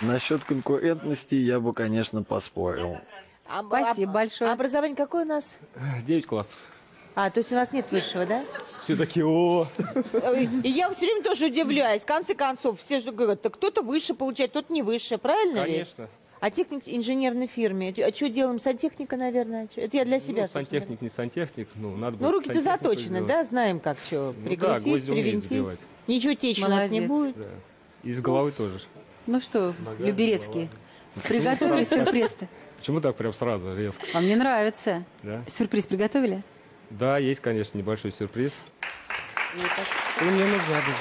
Насчет конкурентности я бы, конечно, поспорил. А- Спасибо а- большое. Образование какое у нас? 9 классов. А, то есть у нас нет высшего, да? Все такие, о, Ой, И я все время тоже удивляюсь. В конце концов, все же говорят, так кто-то выше получает, кто-то не выше. Правильно ведь? конечно. А техник инженерной фирме? А что делаем? Сантехника, наверное? Это я для себя. Ну, сантехник, не сантехник, ну, надо Ну, руки-то заточены, сделать. да? Знаем, как что. Ну да, Прикрутить, умеют привинтить. Ничего течь у нас не будет. Да. И с головы тоже. Ну что, Люберецкий, приготовили сюрприз-то? Почему так прям сразу, резко? Вам не нравится? Да? Сюрприз приготовили? Да, есть, конечно, небольшой сюрприз. Ты мне нужна будет.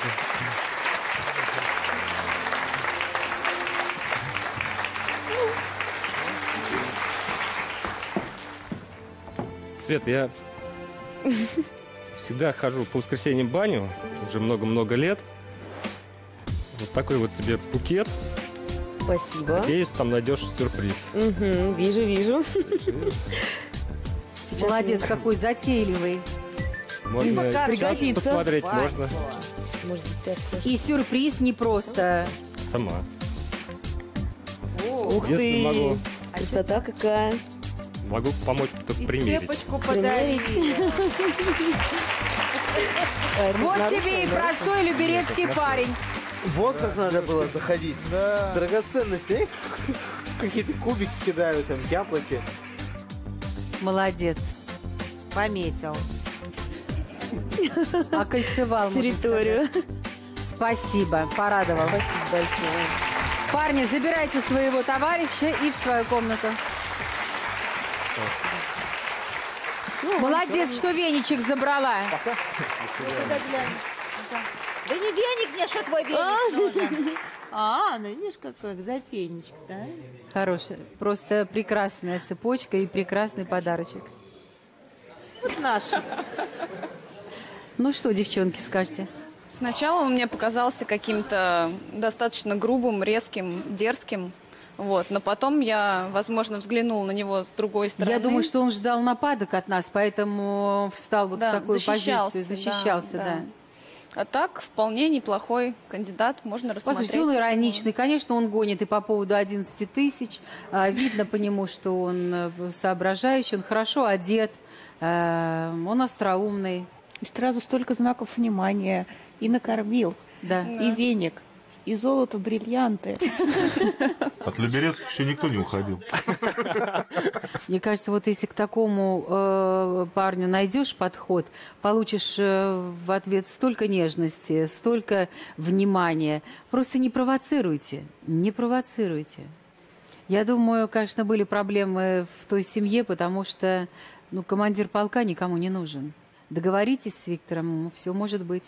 Свет, я [laughs] всегда хожу по воскресеньям в баню, уже много-много лет. Вот такой вот тебе букет. Спасибо. Надеюсь, там найдешь сюрприз. Мгм, вижу, вижу. Молодец, какой затейливый. Можно сейчас пригодится. посмотреть, можно Может. И сюрприз не просто. сама. Ух Если ты! могу. Красота какая. Могу помочь только примерить. Цепочку подарили. [laughs] Вот тебе и простой люберецкий парень. Вот как надо было заходить. С драгоценностей. [laughs] Какие-то кубики кидают, там, яблоки. Молодец. Пометил. Окольцевал Территорию. Спасибо, порадовал. Спасибо большое. Парни, забирайте своего товарища и в свою комнату. Молодец, что веничек забрала. Глянь? Да не веник мне, что твой веник нужен. А, ну видишь, какой затейничек, да? Хорошая, просто прекрасная цепочка и прекрасный подарочек. Вот наш. Ну что, девчонки, скажете? Сначала он мне показался каким-то достаточно грубым, резким, дерзким. Вот. Но потом я, возможно, взглянула на него с другой стороны. Я думаю, что он ждал нападок от нас, поэтому встал вот Да, в такую защищался, позицию, защищался, да, да. А так, вполне неплохой кандидат, можно рассмотреть. Послушайте, он ироничный. Конечно, он гонит и по поводу 11 тысяч. А, Видно по нему, что он э, соображающий, он хорошо одет, э, он остроумный. И сразу столько знаков внимания. И накормил, Да. и веник, и золото, бриллианты. [laughs] От Люберецких еще никто не уходил. [laughs] Мне кажется, вот если к такому э, парню найдешь подход, получишь э, в ответ столько нежности, столько внимания. Просто не провоцируйте, не провоцируйте. Я думаю, конечно, были проблемы в той семье, потому что ну, командир полка никому не нужен. Договоритесь с Виктором, все может быть.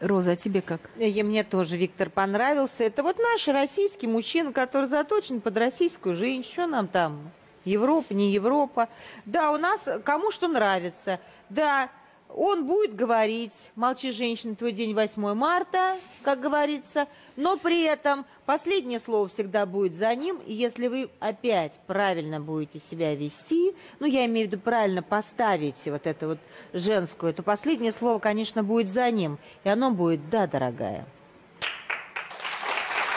Роза, а тебе как? И мне тоже Виктор понравился. Это вот наш российский мужчина, который заточен под российскую женщину. Что нам там? Европа, не Европа. Да, у нас кому что нравится. Да, он будет говорить, молчи, женщина, твой день 8 марта, как говорится, но при этом последнее слово всегда будет за ним, и если вы опять правильно будете себя вести, ну, я имею в виду правильно поставите вот это вот женское, то последнее слово, конечно, будет за ним, и оно будет «да, дорогая».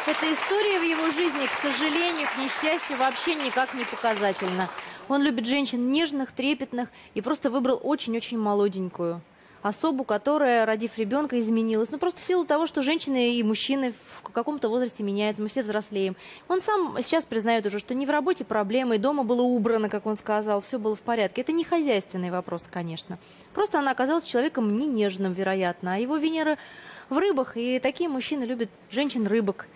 Эта история в его жизни, к сожалению, к несчастью, вообще никак не показательна. Он любит женщин нежных, трепетных и просто выбрал очень-очень молоденькую особу, которая, родив ребенка, изменилась. Ну, просто в силу того, что женщины и мужчины в каком-то возрасте меняются, мы все взрослеем. Он сам сейчас признает уже, что не в работе проблемы, и дома было убрано, как он сказал, все было в порядке. Это не хозяйственный вопрос, конечно. Просто она оказалась человеком не нежным, вероятно, а его Венера в рыбах, и такие мужчины любят женщин-рыбок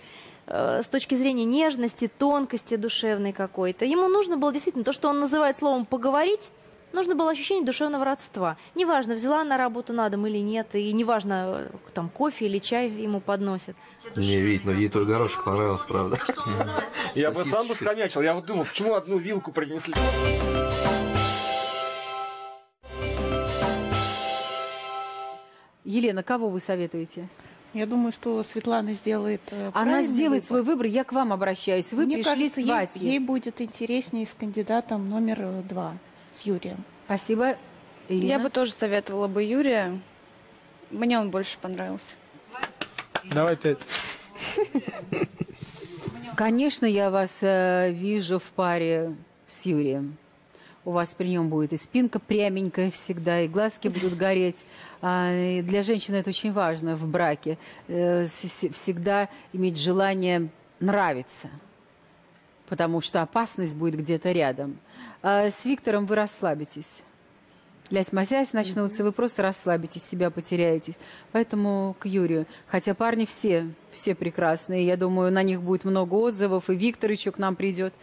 с точки зрения нежности, тонкости душевной какой-то. Ему нужно было действительно то, что он называет словом «поговорить», нужно было ощущение душевного родства. Неважно, взяла она работу на дом или нет, и неважно, э, там кофе или чай ему подносят. Не, Вить, ну ей твой горошек понравился, правда. [laughs] Я бы сам бы сконячил. Я вот думал, почему одну вилку принесли? Елена, кого вы советуете? Я думаю, что Светлана сделает э, Она сделает выбор. свой выбор, я к вам обращаюсь. Вы Мне пришли кажется, ей, ей будет интереснее с кандидатом номер э, два, с Юрием. Спасибо. Я бы тоже советовала бы Юрия. Мне он больше понравился. Давай пять. Конечно, я вас э, вижу в паре с Юрием. У вас при нем будет и спинка пряменькая всегда, и глазки будут гореть. А, для женщины это очень важно в браке. Э, вс- всегда иметь желание нравиться, потому что опасность будет где-то рядом. А с Виктором вы расслабитесь. Лясь-масясь начнутся, вы просто расслабитесь, себя потеряетесь. Поэтому к Юрию. Хотя парни все, все прекрасные. Я думаю, на них будет много отзывов, и Виктор еще к нам придет.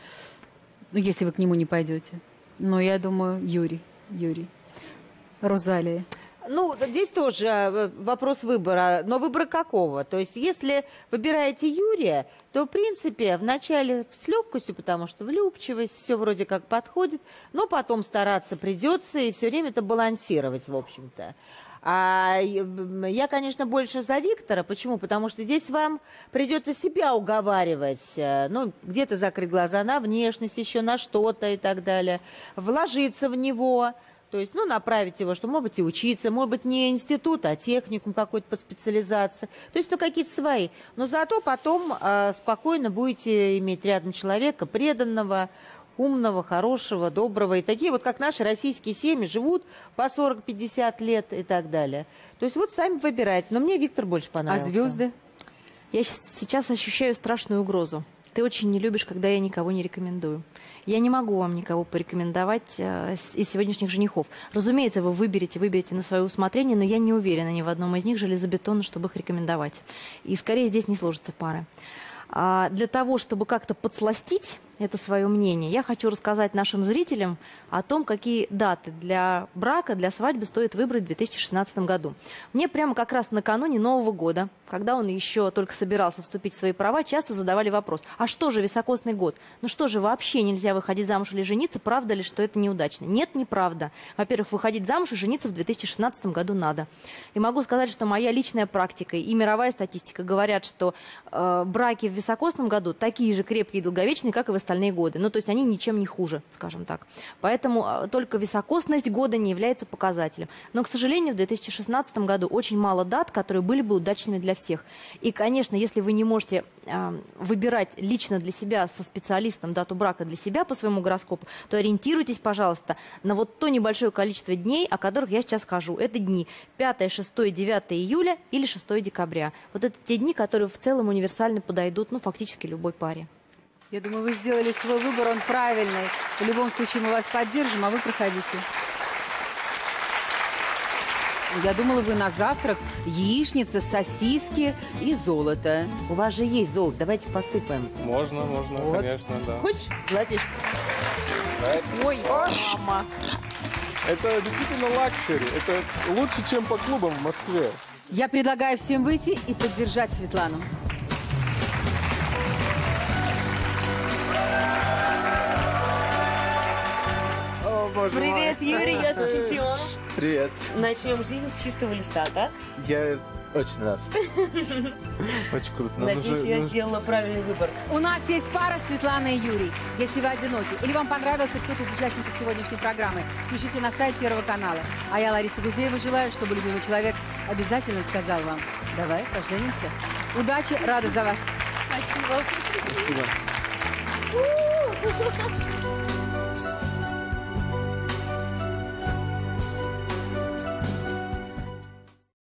Ну, если вы к нему не пойдете. Но я думаю, Юрий, Юрий. Розалия. Ну, здесь тоже э, вопрос выбора. Но выбора какого? То есть, если выбираете Юрия, то, в принципе, вначале с легкостью, потому что влюбчивость, все вроде как подходит, но потом стараться придется и все время это балансировать, в общем-то. А я, конечно, больше за Виктора. Почему? Потому что здесь вам придется себя уговаривать. э, Ну, где-то закрыть глаза на внешность, еще на что-то и так далее. Вложиться в него. То есть, ну, направить его, что, может быть, и учиться, может быть, не институт, а техникум какой-то по специализации. То есть, ну, какие-то свои. Но зато потом э, спокойно будете иметь рядом человека преданного, умного, хорошего, доброго. И такие вот, как наши российские семьи, живут по 40-50 лет и так далее. То есть вот сами выбирайте. Но мне Виктор больше А понравился. звезды? Я сейчас ощущаю страшную угрозу. Ты очень не любишь, когда я никого не рекомендую. Я не могу вам никого порекомендовать э, из сегодняшних женихов. Разумеется, вы выберете, выберете на свое усмотрение, но я не уверена ни в одном из них железобетонно, чтобы их рекомендовать. И скорее здесь не сложатся пары. А для того, чтобы как-то подсластить это свое мнение, я хочу рассказать нашим зрителям о том, какие даты для брака, для свадьбы стоит выбрать в 2016 году. Мне прямо как раз накануне Нового года, когда он еще только собирался вступить в свои права, часто задавали вопрос, а что же високосный год? Ну что же, вообще нельзя выходить замуж или жениться? Правда ли, что это неудачно? Нет, неправда. Во-первых, выходить замуж и жениться в 2016 году надо. И могу сказать, что моя личная практика и мировая статистика говорят, что э, браки в високосном году такие же крепкие и долговечные, как и в остальные годы. Ну, то есть они ничем не хуже, скажем так. Поэтому э, только високосность года не является показателем. Но, к сожалению, в 2016 году очень мало дат, которые были бы удачными для всех. И, конечно, если вы не можете э, выбирать лично для себя со специалистом дату брака для себя по своему гороскопу, то ориентируйтесь, пожалуйста, на вот то небольшое количество дней, о которых я сейчас скажу. Это дни 5, 6, 9 июля или 6 декабря. Вот это те дни, которые в целом универсально подойдут, ну, фактически любой паре. Я думаю, вы сделали свой выбор, он правильный. В любом случае мы вас поддержим, а вы проходите. Я думала, вы на завтрак яичница, сосиски и золото. У вас же есть золото, давайте посыпаем. Можно, можно, Вот. конечно, да. Хочешь золотишко? Ой, мама. Это действительно luxury. Это лучше, чем по клубам в Москве. Я предлагаю всем выйти и поддержать Светлану. Боже мой. Привет, Юрий, я [laughs] чемпион. Привет. Начнем жизнь с чистого листа, так? Я очень рад. [laughs] Очень круто. Нам Надеюсь, уже- я ну, сделала правильный выбор. У нас есть пара Светлана и Юрий. Если вы одиноки или вам понравился кто-то из участников сегодняшней программы, пишите на сайт Первого канала. А я, Лариса Гузеева, желаю, чтобы любимый человек обязательно сказал вам «Давай поженимся». Удачи, рада за вас. Спасибо. Спасибо.